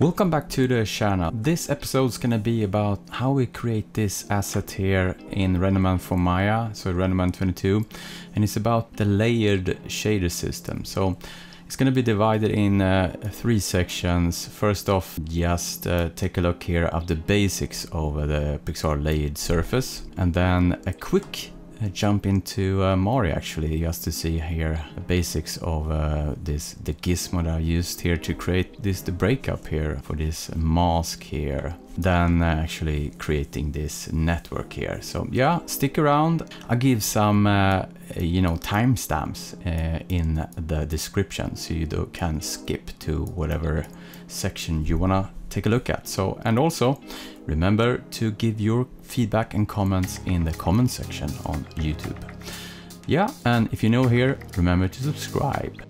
Welcome back to the channel. This episode is gonna be about how we create this asset here in RenderMan for Maya, so RenderMan 22, and it's about the layered shader system. So it's gonna be divided in uh, three sections. First off, just uh, take a look here at the basics of the Pixar layered surface, and then a quick jump into uh, actually just to see here the basics of uh, this the gizmo that I used here to create this the breakup here for this mask here. Then uh, actually creating this network here. So yeah stick around. I give some uh, you know timestamps uh, in the description so you do, can skip to whatever section you wanna take a look at. So and also remember to give your feedback and comments in the comment section on YouTube. Yeah, and if you're new here, remember to subscribe.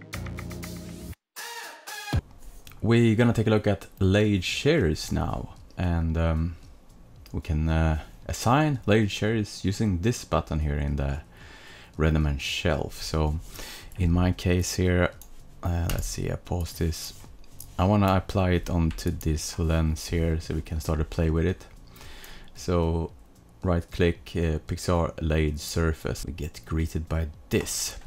We're gonna take a look at layer shaders now, and um, we can uh, assign layer shaders using this button here in the RenderMan shelf. So in my case here, uh, let's see, I pause this. I wanna apply it onto this lens here so we can start to play with it. So right click uh, Pixar layer surface. We get greeted by this.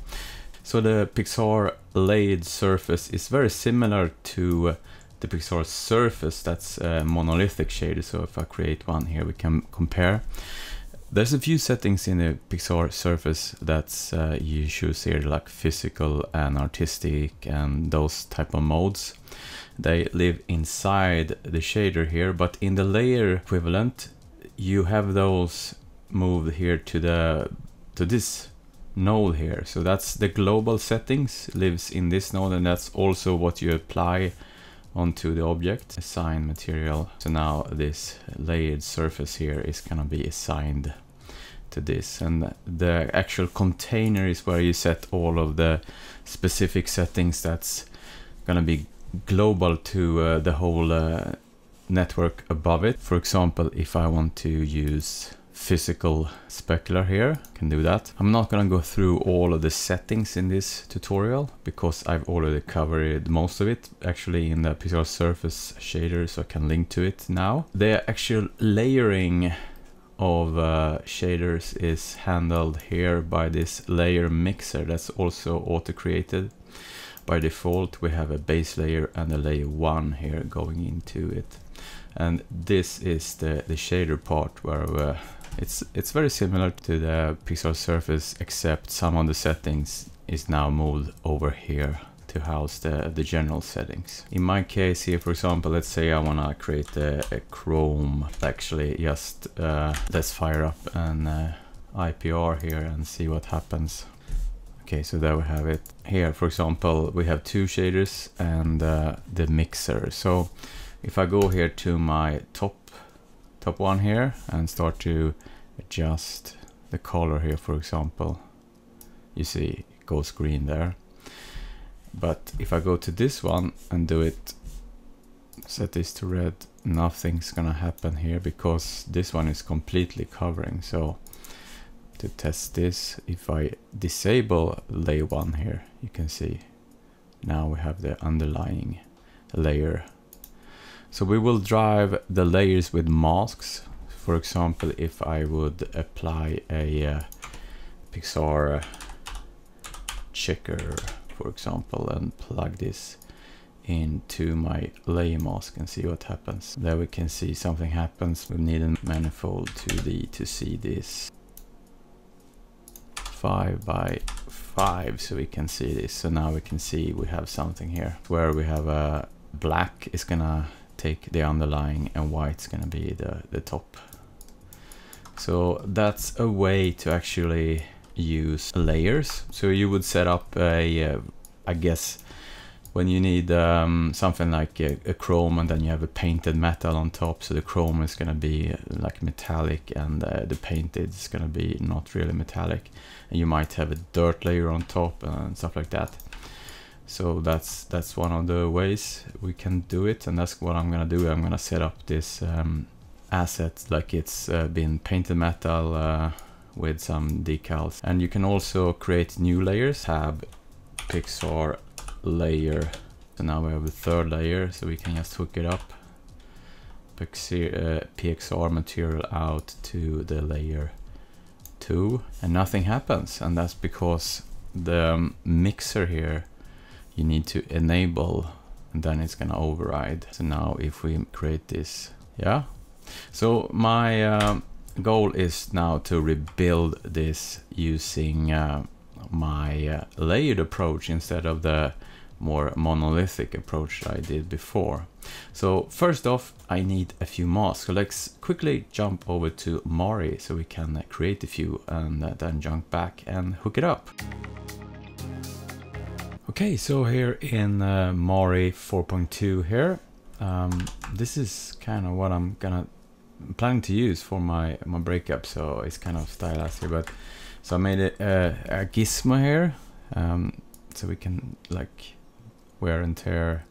So the Pixar layer surface is very similar to uh, the Pixar surface that's a monolithic shader. So if I create one here, we can compare. There's a few settings in the Pixar surface that uh, you choose here like physical and artistic and those type of modes. They live inside the shader here, but in the layer equivalent, you have those moved here to the to this node here so that's the global settings lives in this node and that's also what you apply onto the object assign material so now this layered surface here is gonna be assigned to this and the actual container is where you set all of the specific settings that's gonna be global to uh, the whole uh, network above it. For example, if I want to use physical specular here, can do that. I'm not gonna go through all of the settings in this tutorial because I've already covered most of it actually in the Pixar Surface shader so I can link to it now. The actual layering of uh, shaders is handled here by this layer mixer that's also auto-created. By default we have a base layer and a layer 1 here going into it and this is the, the shader part where uh, it's it's very similar to the Pixar surface except some of the settings is now moved over here to house the, the general settings. In my case here for example let's say I want to create a, a, Chrome actually just uh, let's fire up an uh, IPR here and see what happens. Okay, so there we have it. Here, for example, we have two shaders and uh, the mixer. So if I go here to my top top one here and start to adjust the color here for example. You see it goes green there. But if I go to this one and do it set this to red nothing's gonna happen here because this one is completely covering. So to test this if I disable layer one here you can see now we have the underlying layer so we will drive the layers with masks. For example, if I would apply a uh, Pixar checker, for example, and plug this into my layer mask and see what happens. There we can see something happens. We need a manifold 2D to see this. 5 by 5 so we can see this. So now we can see we have something here where we have a black is gonna take the underlying and white's gonna be the, the top. So that's a way to actually use layers. So you would set up a, uh, I guess, when you need um, something like a, a, chrome and then you have a painted metal on top so the chrome is going to be uh, like metallic and uh, the painted is going to be not really metallic and you might have a dirt layer on top and stuff like that so that's that's one of the ways we can do it and that's what I'm gonna do. I'm gonna set up this um, asset like it's uh, been painted metal uh, with some decals. And you can also create new layers. Have Pixar layer. So now we have a third layer, so we can just hook it up. PXR, uh, PXR material out to the layer 2 and nothing happens. And that's because the um, mixer here you need to enable and then it's gonna override so now if we create this yeah so my uh, goal is now to rebuild this using uh, my uh, layered approach instead of the more monolithic approach I did before. So first off, I need a few masks. So let's quickly jump over to Mari so we can create a few and then jump back and hook it up. Okay, so here in uh, Mari 4.2 here, um, this is kind of what I'm gonna planning to use for my my breakup. So it's kind of stylized here, but so I made it, uh, a gizmo here, um, so we can like wear and tear,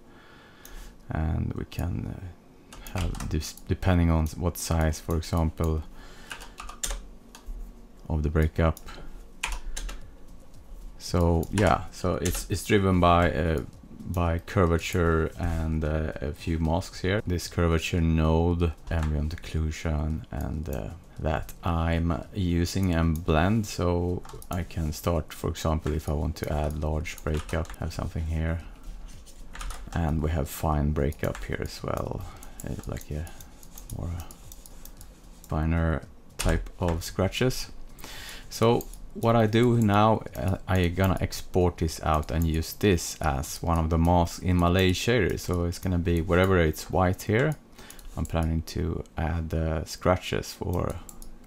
and we can uh, have this depending on what size, for example, of the breakup. So yeah, so it's it's driven by uh, by curvature and uh, a few masks here. This curvature node, ambient occlusion, and uh, that I'm using and blend so I can start, for example, if I want to add large breakup, have something here. And we have fine breakup here as well, it's like a more finer type of scratches. So what I do now, uh, I gonna export this out and use this as one of the masks in my layer shader. So it's gonna be wherever it's white here, I'm planning to add uh, scratches for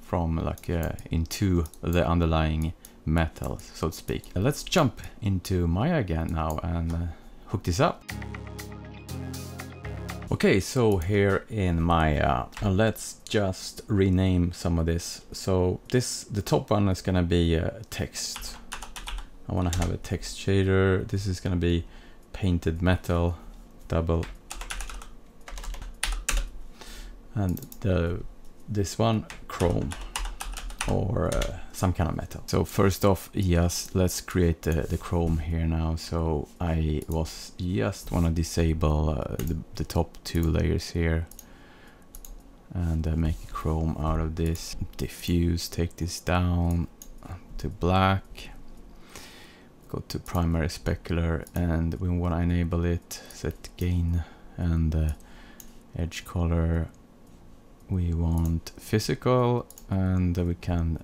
from like uh, into the underlying metal, so to speak. Let's jump into Maya again now and uh, hook this up. Okay, so here in Maya, uh, let's just rename some of this. So this, the top one is gonna be uh, text. I wanna have a text shader. This is gonna be painted metal, double. And the this one, chrome or uh, some kind of metal. So first off, yes, let's create the, the chrome here now. So I was just want to disable uh, the, the, top two layers here and uh, make a chrome out of this. Diffuse, take this down to black. Go to primary specular and we want to enable it, set gain and uh, edge color we want physical and we can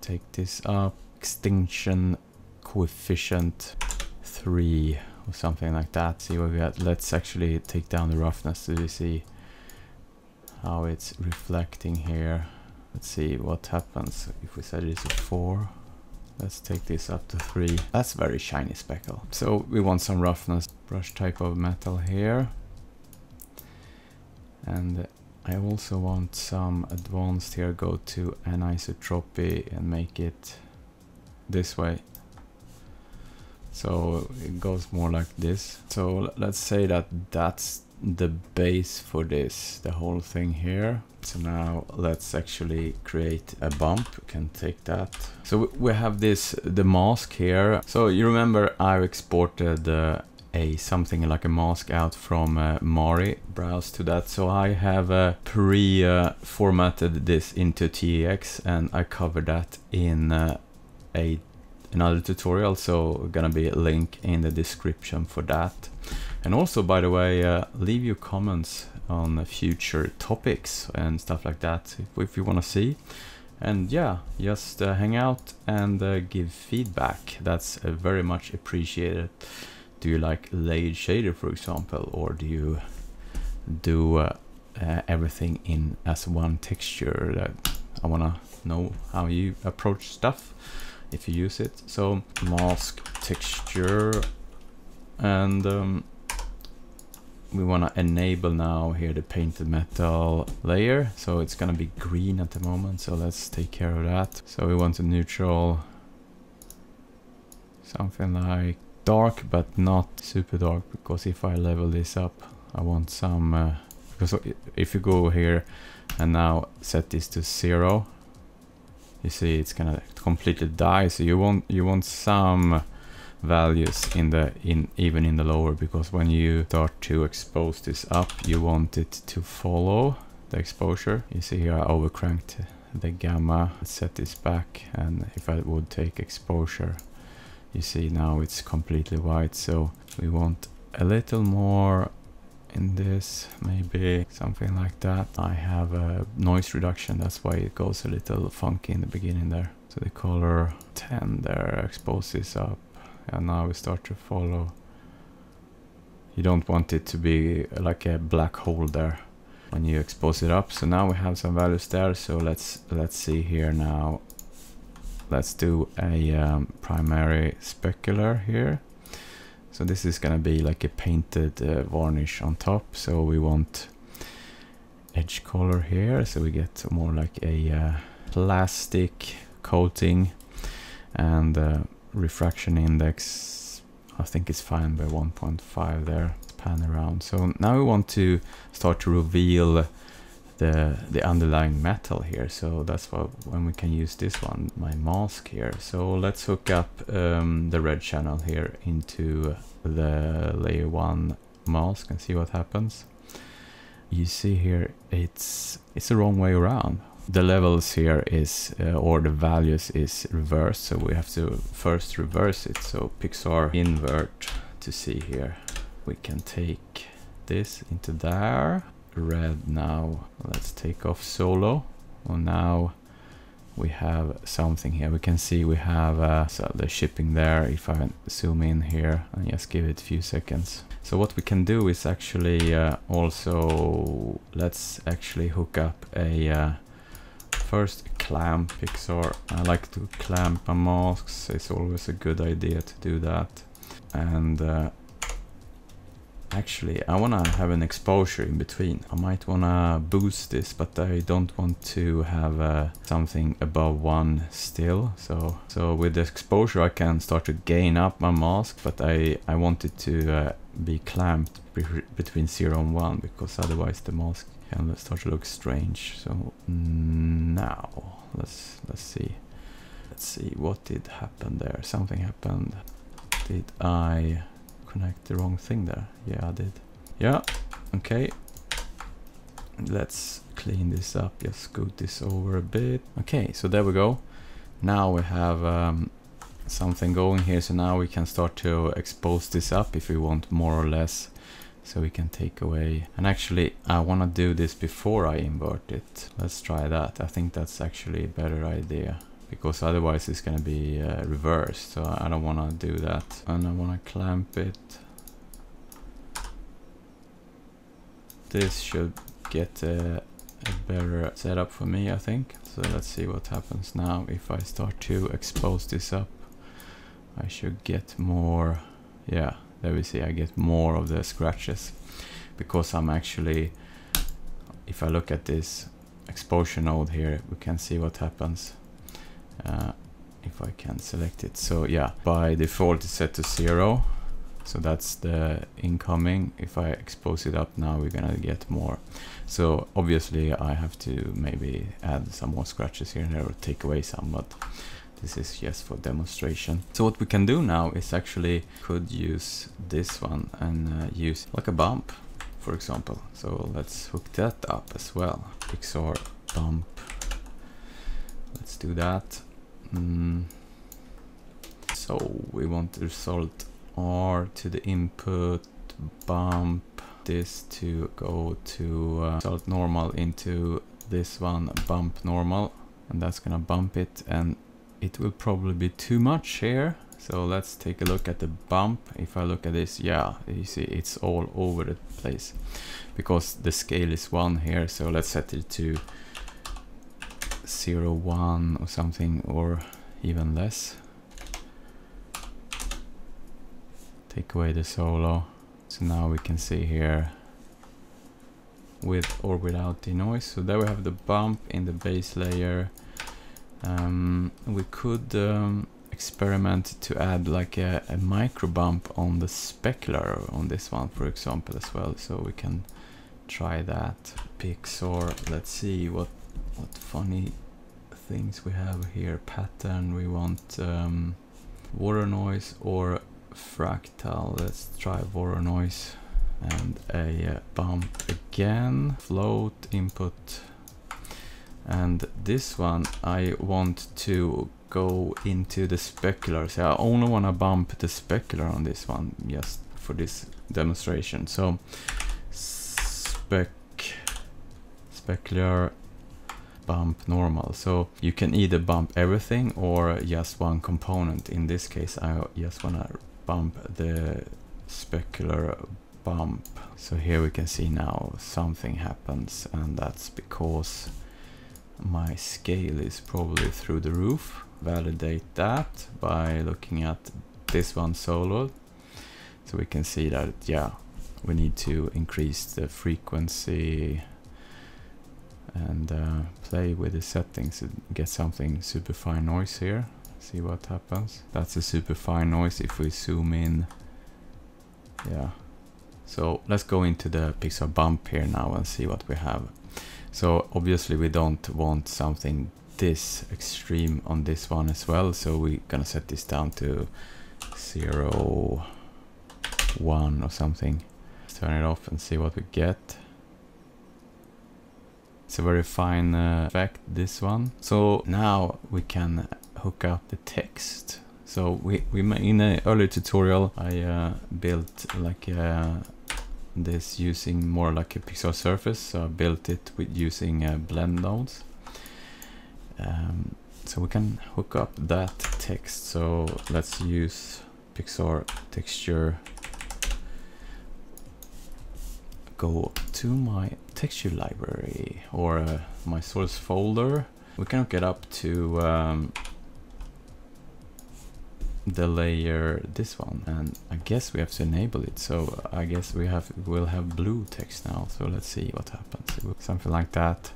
take this up. Extinction coefficient 3 or something like that. See what we got let's actually take down the roughness. So see how it's reflecting here? Let's see what happens if we set it to 4 let's take this up to 3 that's very shiny speckle. So we want some roughness. Brush type of metal here. And I also want some advanced here, go to anisotropy and make it this way. So it goes more like this. So let's say that that's the base for this, the whole thing here. So now let's actually create a bump. We can take that. So we have this, the mask here. So you remember I exported uh, a something like a mask out from uh, Mari. Browse to that. So I have uh, pre-formatted uh, this into TEX and I cover that in uh, a another tutorial. So gonna be a link in the description for that. And also by the way uh, leave your comments on future topics and stuff like that if, if you want to see. And yeah just uh, hang out and give feedback. That's very much appreciated do you like layered shader for example or do you do uh, uh, everything in as one texture? I wanna know how you approach stuff if you use it. So mask texture and um, we want to enable now here the painted metal layer. So it's gonna be green at the moment so let's take care of that. So we want a neutral something like dark but not super dark because if I level this up I want some uh, because if you go here and now set this to zero you see it's gonna completely die. So you want you want some values in the in even in the lower because when you start to expose this up you want it to follow the exposure. You see here I overcranked the gamma. Set this back and if I would take exposure you see now it's completely white so we want a little more in this maybe something like that. I have a noise reduction that's why it goes a little funky in the beginning there. So the color 10 there exposes up and now we start to follow. You don't want it to be like a black hole there when you expose it up. So now we have some values there so let's let's see here now let's do a um, primary specular here. So this is gonna be like a painted uh, varnish on top. So we want edge color here. So we get more like a uh, plastic coating and uh, refraction index. I think it's fine by 1.5 there pan around. So now we want to start to reveal the the underlying metal here. So that's why when we can use this one my mask here. So let's hook up um, the red channel here into the layer 1 mask and see what happens. You see here it's it's the wrong way around. The levels here is uh, or the values is reversed. So we have to first reverse it. So pixar invert to see here. We can take this into there red now. Let's take off solo. Well now we have something here. We can see we have uh, so the shipping there if I zoom in here and just give it a few seconds. So what we can do is actually uh, also let's actually hook up a uh, first clamp Pixar I like to clamp my masks it's always a good idea to do that. And uh, Actually, I wanna have an exposure in between. I might wanna boost this, but I don't want to have uh, something above one still. So, so with the exposure, I can start to gain up my mask, but I I want it to uh, be clamped be between zero and one because otherwise the mask can start to look strange. So now let's let's see. Let's see what did happen there. Something happened. Did I? Connect the wrong thing there. Yeah, I did. Yeah, okay. Let's clean this up, just scoot this over a bit. Okay, so there we go. Now we have um, something going here, so now we can start to expose this up if we want more or less. So we can take away, and actually I want to do this before I invert it. Let's try that. I think that's actually a better idea because otherwise it's going to be uh, reversed. So I don't want to do that. And I want to clamp it. This should get a, a better setup for me I think. So let's see what happens now. If I start to expose this up I should get more yeah there we see I get more of the scratches. Because I'm actually if I look at this exposure node here we can see what happens uh, if I can select it. So yeah, by default it's set to zero. So that's the incoming. If I expose it up now, we're gonna get more. So obviously I have to maybe add some more scratches here and there or take away some, but this is just for demonstration. So what we can do now is actually could use this one and uh, use like a bump, for example. So let's hook that up as well. Pixar bump. Let's do that. Mm. So we want the result R to the input, bump this to go to uh, result normal into this one, bump normal, and that's gonna bump it, and it will probably be too much here. So let's take a look at the bump. If I look at this, yeah, you see it's all over the place because the scale is one here. So let's set it to zero one or something or even less. Take away the solo. So now we can see here with or without the noise. So there we have the bump in the base layer. Um, we could um, experiment to add like a, a micro bump on the specular on this one for example as well. So we can try that pixar let's see what what funny things we have here pattern we want um, Worley noise or fractal. Let's try Voronoi and a uh, bump again. Float input. And this one I want to go into the specular. So I only want to bump the specular on this one just for this demonstration. So spec specular bump normal. So you can either bump everything or just one component. In this case, I just want to bump the specular bump. So here we can see now something happens and that's because my scale is probably through the roof. Validate that by looking at this one solo. So we can see that, yeah, we need to increase the frequency and uh, play with the settings get something super fine noise here. See what happens. That's a super fine noise if we zoom in. Yeah. So let's go into the Pixar bump here now and see what we have. So obviously we don't want something this extreme on this one as well. So we're gonna set this down to zero, one or something. Turn it off and see what we get. It's a very fine uh, effect, this one. So now we can hook up the text. So we, we in an earlier tutorial I uh, built like uh, this using more like a Pixar surface. So I built it with using uh, blend nodes. Um, so we can hook up that text. So let's use Pixar texture. Go to my texture library or uh, my source folder. We can get up to um, the layer this one. And I guess we have to enable it. So I guess we have we'll have blue text now. So let's see what happens. Something like that.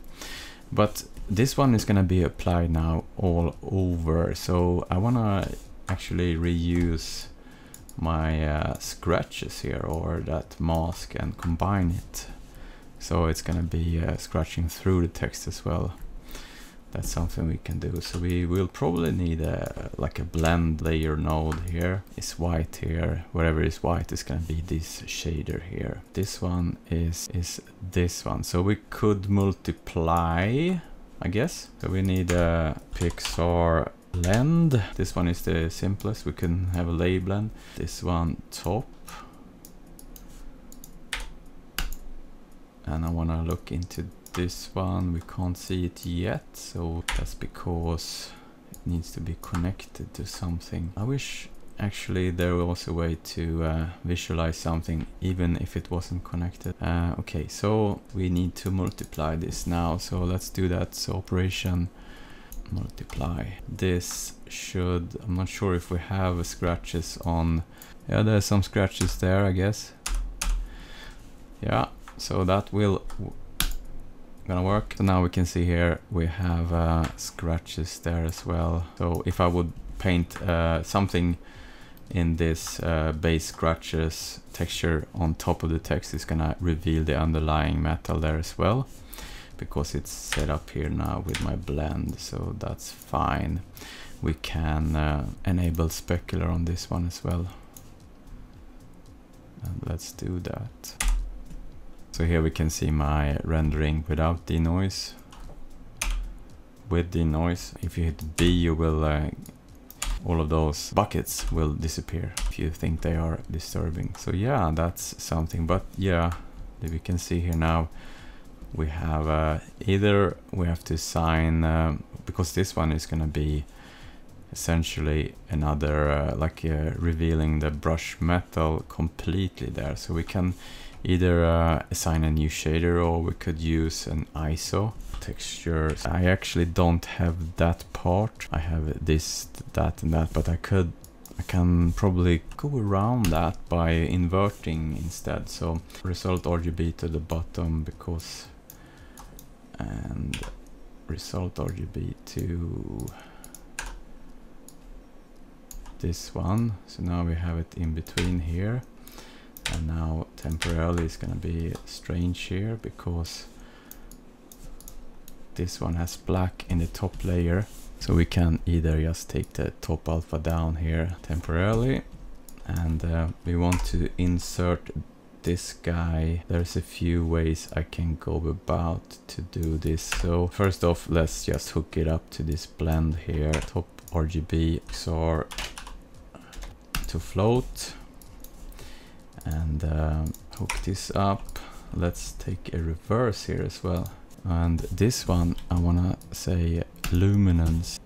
But this one is gonna be applied now all over. So I wanna actually reuse my uh, scratches here or that mask and combine it. So it's gonna be uh, scratching through the text as well. That's something we can do. So we will probably need a like a blend layer node here. It's white here. Whatever is white is to be this shader here. This one is is this one. So we could multiply i guess. So we need a pixar blend. This one is the simplest. We can have a lay blend. This one top. And i want to look into this one. We can't see it yet so that's because it needs to be connected to something. I wish actually there was a way to uh, visualize something even if it wasn't connected. Uh, okay so we need to multiply this now. So let's do that. So operation multiply this should I'm not sure if we have scratches on yeah there's some scratches there I guess yeah so that will gonna work. So now we can see here we have uh, scratches there as well. So if I would paint uh, something in this uh, base scratches texture on top of the text is gonna reveal the underlying metal there as well because it's set up here now with my blend so that's fine we can uh, enable specular on this one as well and let's do that so here we can see my rendering without denoise. With denoise, if you hit B you will, uh, all of those buckets will disappear if you think they are disturbing. So yeah, that's something, but yeah, we can see here now we have uh, either we have to assign, um, because this one is gonna be essentially another uh, like uh, revealing the brush metal completely there so we can either uh, assign a new shader or we could use an ISO texture. I actually don't have that part. I have this, that and that, but I could I can probably go around that by inverting instead. So result RGB to the bottom because and result RGB to this one. So now we have it in between here. And now temporarily it's gonna be strange here because this one has black in the top layer. So we can either just take the top alpha down here temporarily. And uh, we want to insert this guy. There's a few ways I can go about to do this. So first off let's just hook it up to this blend here top RGB XR to float. And um, hook this up. Let's take a reverse here as well. And this one I wanna say luminance.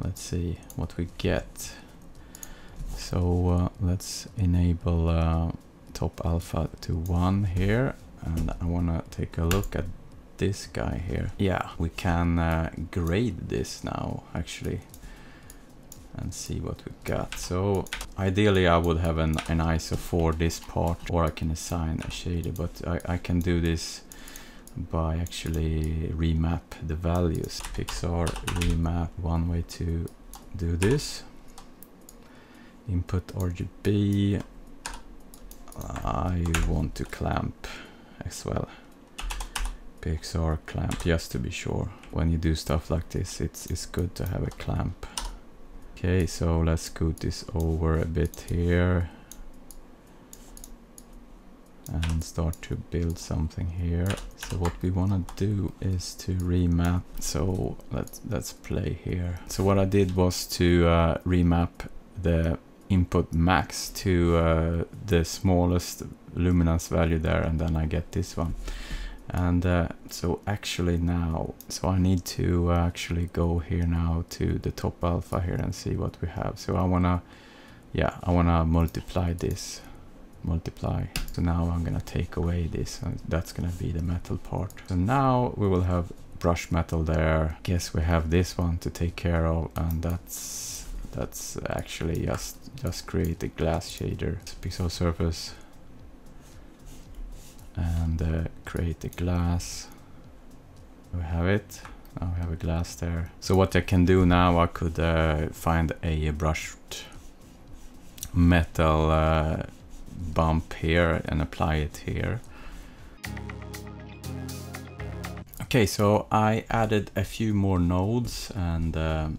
Let's see what we get so uh, let's enable uh, top alpha to 1 here and I wanna take a look at this guy here yeah we can uh, grade this now actually and see what we got. So ideally I would have an, an ISO for this part or I can assign a shader but I, I can do this by actually remap the values. Pixar remap, one way to do this. Input RGB, I want to clamp as well. Pixar clamp just to be sure. When you do stuff like this it's, it's good to have a clamp. Okay, so let's scoot this over a bit here and start to build something here. So what we want to do is to remap. So let's let's play here. So what I did was to uh, remap the input max to uh, the smallest luminance value there, and then I get this one. And uh, so actually now so I need to uh, actually go here now to the top alpha here and see what we have. So I wanna yeah I wanna multiply this multiply. So now I'm gonna take away this and that's gonna be the metal part. So now we will have brush metal there. Guess we have this one to take care of and that's that's actually just just create a glass shader Pixar surface and uh, create a glass. We have it. Now we have a glass there. So what I can do now, I could uh, find a brushed metal uh, bump here and apply it here. Okay, so I added a few more nodes and um,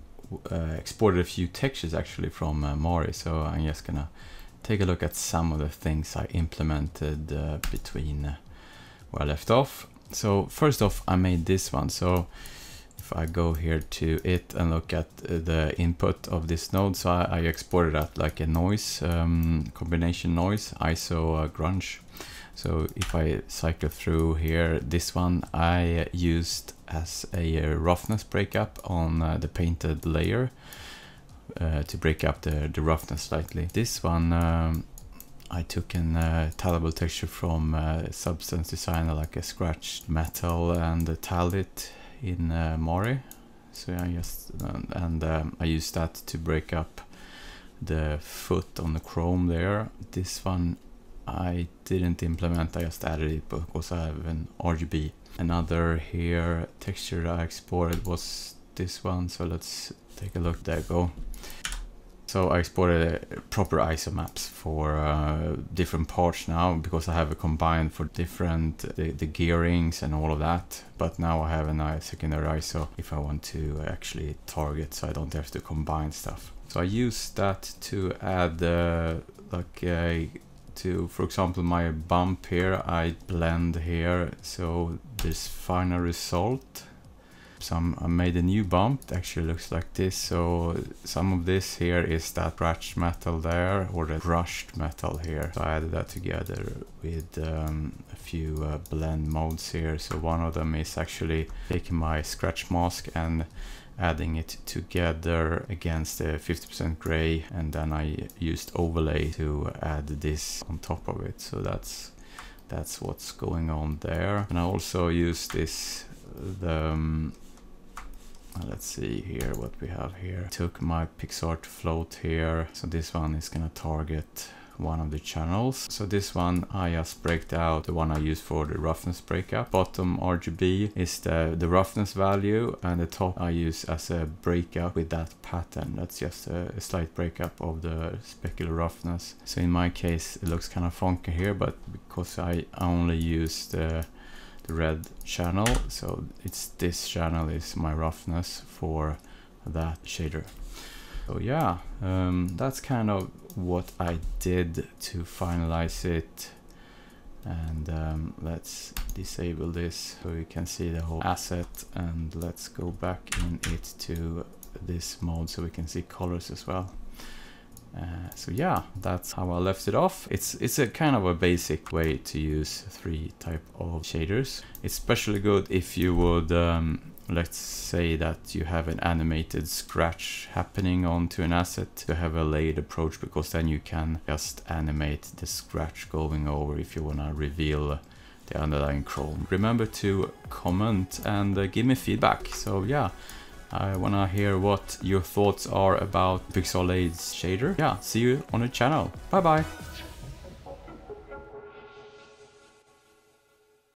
uh, exported a few textures actually from uh, Mari. So I'm just gonna take a look at some of the things I implemented uh, between uh, where I left off. So first off, I made this one. So if I go here to it and look at uh, the input of this node, so I, I exported that like a noise, um, combination noise, ISO uh, grunge. So if I cycle through here, this one I used as a roughness breakup on uh, the painted layer uh, to break up the, the roughness slightly. This one um, I took an uh, tileable texture from uh, Substance Designer like a scratched metal and tiled it in uh, Mari. So I just and um, I used that to break up the foot on the chrome there. This one I didn't implement, I just added it because I have an RGB. Another here texture I exported was this one, so let's take a look. There go. So I exported proper ISO maps for uh, different parts now because I have a combined for different the, the, gearings and all of that. But now I have a secondary ISO if I want to actually target so I don't have to combine stuff. So I use that to add uh, like a to, for example, my bump here, I blend here, so this final result some I made a new bump that actually looks like this. So some of this here is that scratched metal there or the brushed metal here. So I added that together with um, a few uh, blend modes here. So one of them is actually taking my scratch mask and adding it together against the 50% gray and then I used overlay to add this on top of it so that's that's what's going on there and I also use this the um, let's see here what we have here. Took my Pixar float here. So this one is gonna target one of the channels. So this one I just break out the one I use for the roughness breakup. Bottom RGB is the, the roughness value and the top I use as a breakup with that pattern. That's just a, a slight breakup of the specular roughness. So in my case it looks kind of funky here but because I only use the the red channel so it's this channel is my roughness for that shader So yeah, um, that's kind of what I did to finalize it. And um, let's disable this so you can see the whole asset and let's go back in it to this mode so we can see colors as well. Uh, so yeah, that's how I left it off. It's it's a kind of a basic way to use three type of shaders. It's especially good if you would, um, let's say that you have an animated scratch happening onto an asset to have a layered approach because then you can just animate the scratch going over if you want to reveal the underlying chrome. Remember to comment and uh, give me feedback. So yeah. I wanna hear what your thoughts are about Pixel shader. Yeah, see you on the channel. Bye bye.